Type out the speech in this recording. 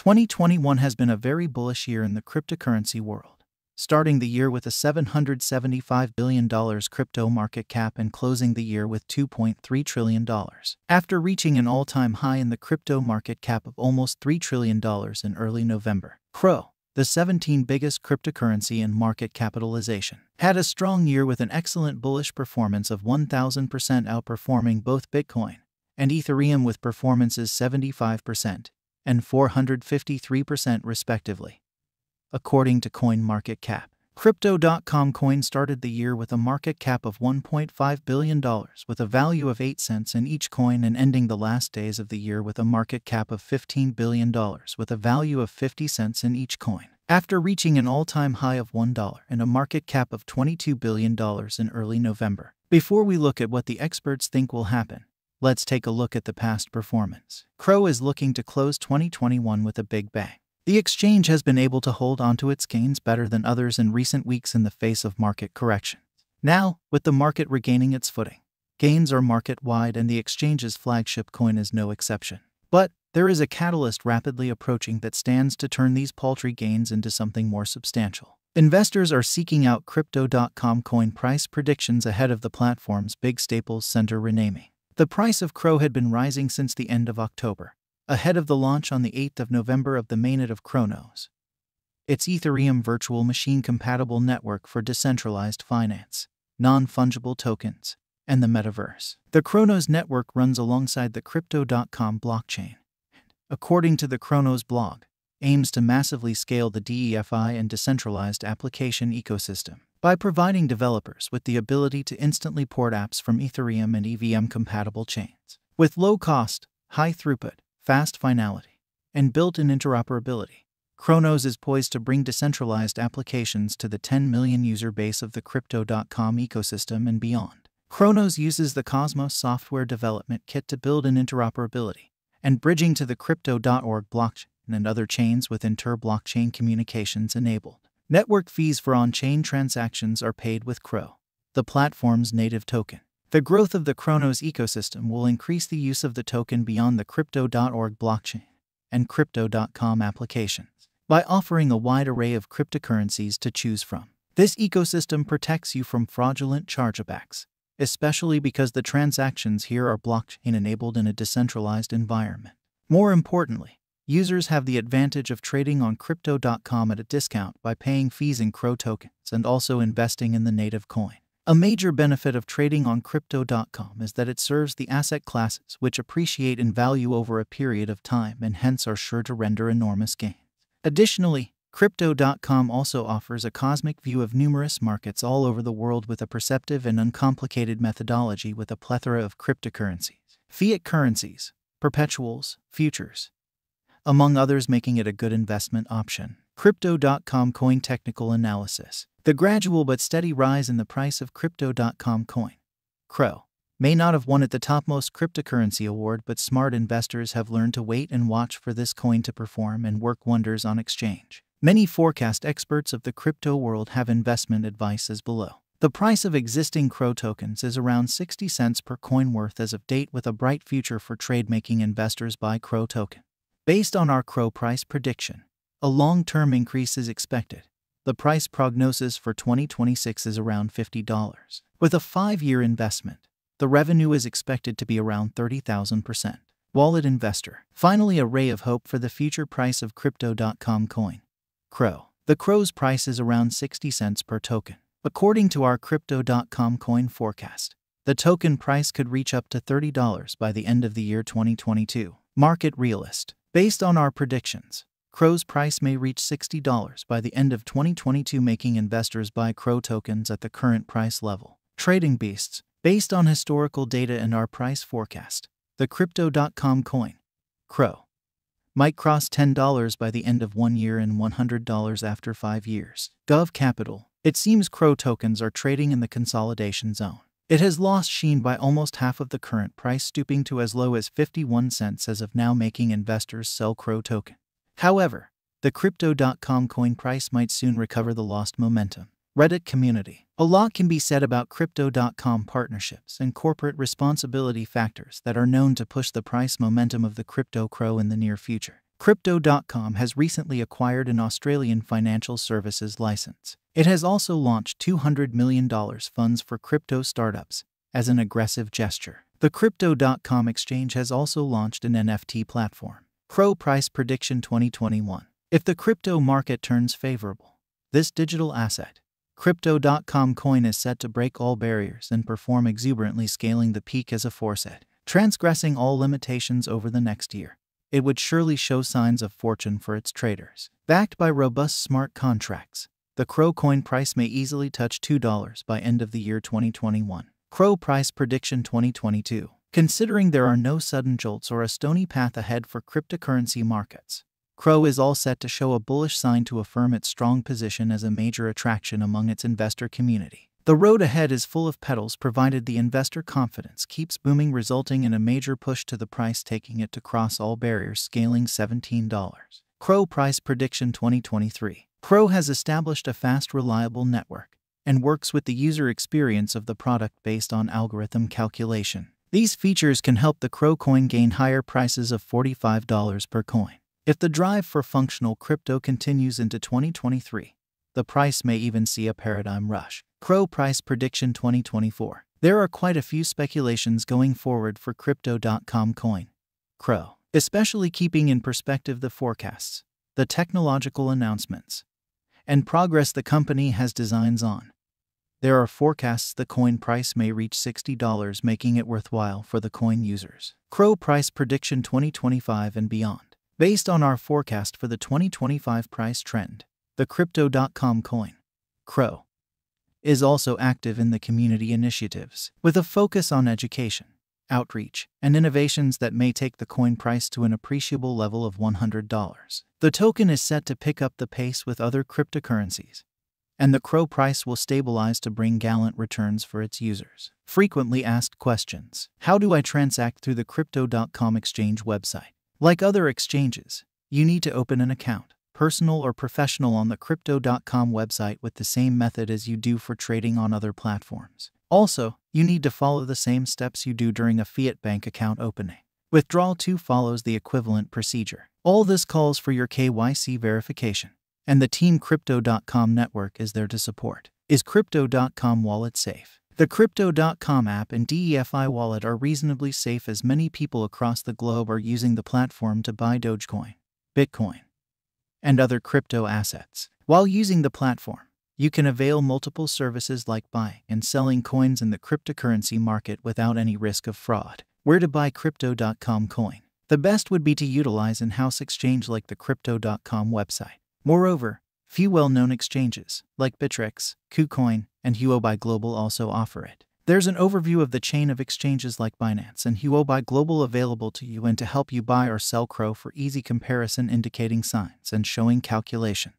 2021 has been a very bullish year in the cryptocurrency world, starting the year with a $775 billion crypto market cap and closing the year with $2.3 trillion. After reaching an all time high in the crypto market cap of almost $3 trillion in early November, CRO, the 17 biggest cryptocurrency in market capitalization, had a strong year with an excellent bullish performance of 1,000% outperforming both Bitcoin and Ethereum with performances 75% and 453% respectively. According to CoinMarketCap, Crypto.com coin started the year with a market cap of $1.5 billion with a value of 8 cents in each coin and ending the last days of the year with a market cap of $15 billion with a value of 50 cents in each coin. After reaching an all-time high of $1 and a market cap of $22 billion in early November. Before we look at what the experts think will happen, Let's take a look at the past performance. CRO is looking to close 2021 with a big bang. The exchange has been able to hold onto its gains better than others in recent weeks in the face of market corrections. Now, with the market regaining its footing, gains are market wide and the exchange's flagship coin is no exception. But there is a catalyst rapidly approaching that stands to turn these paltry gains into something more substantial. Investors are seeking out Crypto.com coin price predictions ahead of the platform's big Staples Center renaming. The price of CRO had been rising since the end of October, ahead of the launch on the 8th of November of the mainnet of Cronos, Its Ethereum virtual machine compatible network for decentralized finance, non fungible tokens, and the metaverse. The Cronos network runs alongside the Crypto.com blockchain. According to the Cronos blog, aims to massively scale the DeFi and decentralized application ecosystem by providing developers with the ability to instantly port apps from Ethereum and EVM compatible chains. With low cost, high throughput, fast finality, and built in interoperability, Cronos is poised to bring decentralized applications to the 10 million user base of the Crypto.com ecosystem and beyond. Cronos uses the Cosmos software development kit to build in interoperability and bridging to the Crypto.org blockchain and other chains with inter blockchain communications enabled. Network fees for on chain transactions are paid with CRO, the platform's native token. The growth of the Cronos ecosystem will increase the use of the token beyond the Crypto.org blockchain and Crypto.com applications by offering a wide array of cryptocurrencies to choose from. This ecosystem protects you from fraudulent chargebacks, especially because the transactions here are blockchain enabled in a decentralized environment. More importantly, Users have the advantage of trading on Crypto.com at a discount by paying fees in CRO tokens and also investing in the native coin. A major benefit of trading on Crypto.com is that it serves the asset classes which appreciate in value over a period of time and hence are sure to render enormous gains. Additionally, Crypto.com also offers a cosmic view of numerous markets all over the world with a perceptive and uncomplicated methodology with a plethora of cryptocurrencies, fiat currencies, perpetuals, futures, among others making it a good investment option. Crypto.com Coin Technical Analysis The gradual but steady rise in the price of Crypto.com coin, CRO, may not have won at the topmost cryptocurrency award, but smart investors have learned to wait and watch for this coin to perform and work wonders on exchange. Many forecast experts of the crypto world have investment advice as below. The price of existing CRO tokens is around 60 cents per coin worth as of date with a bright future for trade making investors buy CRO token. Based on our CRO price prediction, a long term increase is expected. The price prognosis for 2026 is around $50. With a five year investment, the revenue is expected to be around 30,000%. Wallet investor. Finally, a ray of hope for the future price of Crypto.com coin. CRO. The CRO's price is around 60 cents per token. According to our Crypto.com coin forecast, the token price could reach up to $30 by the end of the year 2022. Market Realist. Based on our predictions, CRO's price may reach $60 by the end of 2022, making investors buy CRO tokens at the current price level. Trading Beasts, based on historical data and our price forecast, the Crypto.com coin, CRO, might cross $10 by the end of one year and $100 after five years. Gov Capital, it seems CRO tokens are trading in the consolidation zone. It has lost sheen by almost half of the current price, stooping to as low as 51 cents as of now, making investors sell CRO token. However, the Crypto.com coin price might soon recover the lost momentum. Reddit community. A lot can be said about Crypto.com partnerships and corporate responsibility factors that are known to push the price momentum of the crypto CRO in the near future. Crypto.com has recently acquired an Australian financial services license. It has also launched $200 million funds for crypto startups as an aggressive gesture. The Crypto.com exchange has also launched an NFT platform. CRO Price Prediction 2021. If the crypto market turns favorable, this digital asset, Crypto.com coin is set to break all barriers and perform exuberantly, scaling the peak as aforesaid, transgressing all limitations over the next year. It would surely show signs of fortune for its traders. Backed by robust smart contracts, the CRO coin price may easily touch $2 by end of the year 2021. CRO Price Prediction 2022. Considering there are no sudden jolts or a stony path ahead for cryptocurrency markets, CRO is all set to show a bullish sign to affirm its strong position as a major attraction among its investor community. The road ahead is full of petals provided the investor confidence keeps booming, resulting in a major push to the price, taking it to cross all barriers, scaling $17. CRO Price Prediction 2023 CRO has established a fast, reliable network and works with the user experience of the product based on algorithm calculation. These features can help the CRO coin gain higher prices of $45 per coin. If the drive for functional crypto continues into 2023, the price may even see a paradigm rush. CRO Price Prediction 2024. There are quite a few speculations going forward for Crypto.com coin. CRO. Especially keeping in perspective the forecasts, the technological announcements, and progress the company has designs on. There are forecasts the coin price may reach $60, making it worthwhile for the coin users. CRO Price Prediction 2025 and beyond. Based on our forecast for the 2025 price trend, the Crypto.com coin, CRO, is also active in the community initiatives with a focus on education, outreach, and innovations that may take the coin price to an appreciable level of $100. The token is set to pick up the pace with other cryptocurrencies, and the CRO price will stabilize to bring gallant returns for its users. Frequently asked questions How do I transact through the Crypto.com exchange website? Like other exchanges, you need to open an account, personal or professional, on the Crypto.com website with the same method as you do for trading on other platforms. Also, you need to follow the same steps you do during a fiat bank account opening. Withdrawal 2 follows the equivalent procedure. All this calls for your KYC verification, and the Team Crypto.com network is there to support. Is Crypto.com wallet safe? The Crypto.com app and DeFi wallet are reasonably safe as many people across the globe are using the platform to buy Dogecoin, Bitcoin, and other crypto assets. While using the platform, you can avail multiple services like buying and selling coins in the cryptocurrency market without any risk of fraud. Where to buy Crypto.com coin? The best would be to utilize in house exchange like the Crypto.com website. Moreover, Few well-known exchanges, like Bittrex, KuCoin, and Huobi Global also offer it. There's an overview of the chain of exchanges like Binance and Huobi Global available to you and to help you buy or sell CRO for easy comparison indicating signs and showing calculation.